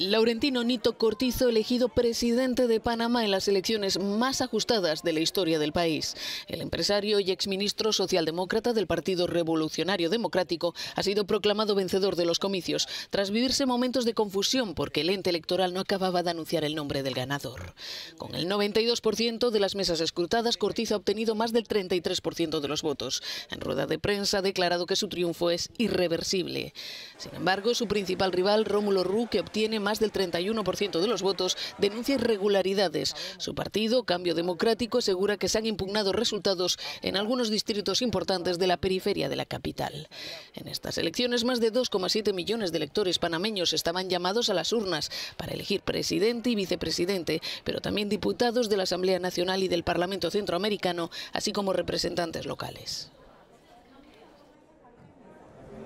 Laurentino Nito Cortizo elegido presidente de Panamá en las elecciones más ajustadas de la historia del país. El empresario y exministro socialdemócrata del Partido Revolucionario Democrático ha sido proclamado vencedor de los comicios, tras vivirse momentos de confusión porque el ente electoral no acababa de anunciar el nombre del ganador. Con el 92% de las mesas escrutadas, Cortizo ha obtenido más del 33% de los votos. En rueda de prensa ha declarado que su triunfo es irreversible. Sin embargo, su principal rival, Rómulo Rú, que obtiene más más del 31% de los votos, denuncia irregularidades. Su partido, Cambio Democrático, asegura que se han impugnado resultados en algunos distritos importantes de la periferia de la capital. En estas elecciones, más de 2,7 millones de electores panameños estaban llamados a las urnas para elegir presidente y vicepresidente, pero también diputados de la Asamblea Nacional y del Parlamento Centroamericano, así como representantes locales.